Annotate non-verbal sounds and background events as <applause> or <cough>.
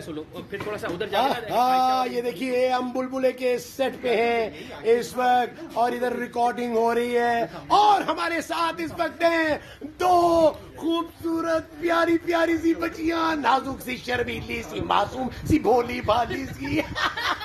फिर थोड़ा सा उधर हाँ हाँ, ये देखिए हम बुलबुले के सेट पे हैं इस वक्त और इधर रिकॉर्डिंग हो रही है। और हमारे साथ इस वक्त हैं दो खूबसूरत प्यारी प्यारी सी बच्चियाँ नाजुक सी शर्मीली सी मासूम सी भोली भाली सी। <laughs>